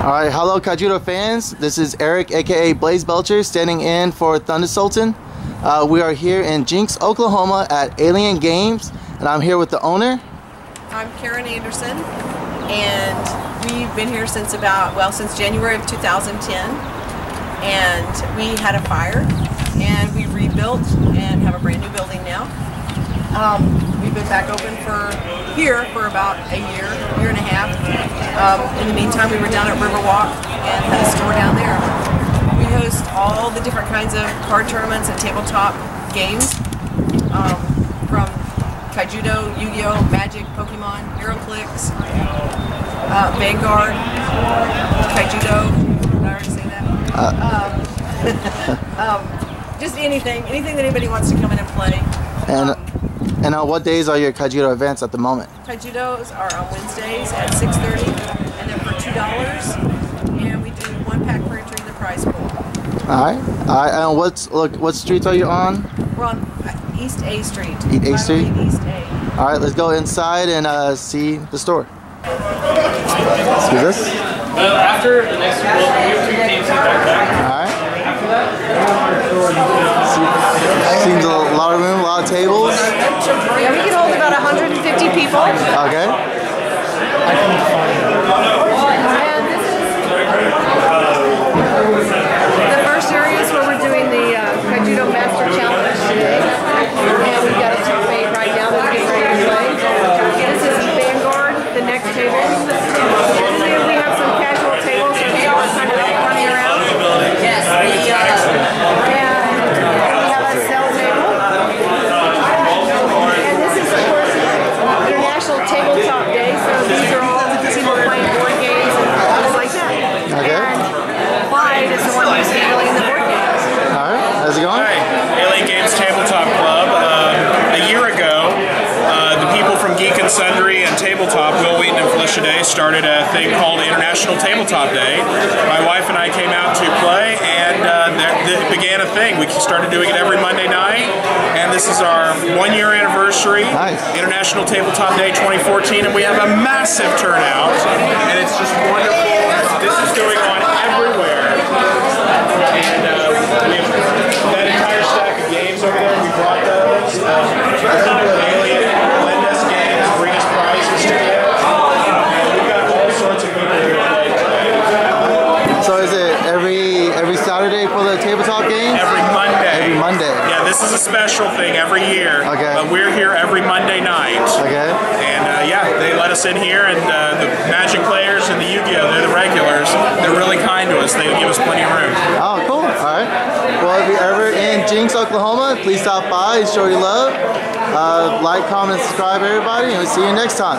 All right, hello Kaijudo fans. This is Eric, aka Blaze Belcher, standing in for Thunder Sultan. Uh, we are here in Jenks, Oklahoma at Alien Games, and I'm here with the owner. I'm Karen Anderson, and we've been here since about, well, since January of 2010. And we had a fire, and we rebuilt and have a brand new building now. Um, we've been back open for here for about a year, year and a half. Um, in the meantime, we were down at Riverwalk and had a store down there. We host all the different kinds of card tournaments and tabletop games, um, from Kaijudo, Yu-Gi-Oh, Magic, Pokemon, HeroClix, uh, Vanguard, Kaijudo. Did I already say that? Um, um, just anything, anything that anybody wants to come in and play. And Um, and uh, what days are your Kaijudo events at the moment? Kaijudos are on Wednesdays at 6.30 and they're for $2 and we do one pack per entry in the prize pool. All right. All right. And what's look? What streets are you on? We're on uh, East A Street. East A Street? East A. All right. Let's go inside and uh, see the store. Excuse us. Well, after the next well, we have two teams in the backpack. All right. Seems a lot of room, a lot of tables. Yeah, we can hold about 150 people. Okay. And this is the first area is where we're doing the uh, Kaijudo Master Challenge today. And we've got a two-fate right now that's getting ready to play. This is Vanguard, the next table. And then we have some casual tables that people are kind of running around. Yes, we, uh, and we have a cell table. And this is, of course, International Tabletop Day, so these are all people playing board games and things like that. Okay. And Clyde is the one who's handling the board games. All right. How's it going? Hi, Alien Games Tabletop Club. Uh, a year ago, uh, the people from Geek and Sundry and Tabletop, Wil Wheaton and Felicia Day, started a thing called International Tabletop Day. My wife and I came out to play, and uh, that, began a thing. We started doing it every Monday night, and this is our one-year anniversary. Nice. International Tabletop Day 2014, and we have a massive turnout, and it's just wonderful. This is going on everywhere. And uh, we have that entire stack of games over there. We brought those. Uh, Alien lend us games, bring us prizes to give. And we got all sorts of people here to play. So is it every every Saturday for the tabletop games? Every Monday. Every Monday. Yeah, this is a special thing every year. Okay. But we're here every Monday night. Okay. And uh, yeah, they let us in here, and uh, the Magic players and the Yu-Gi-Oh, they're the regulars. They're really kind to us. They give us plenty of room. Oh, cool. All right. Well, if you're ever in Jenks, Oklahoma, please stop by and show your love. Uh, like, comment, subscribe, everybody, and we'll see you next time.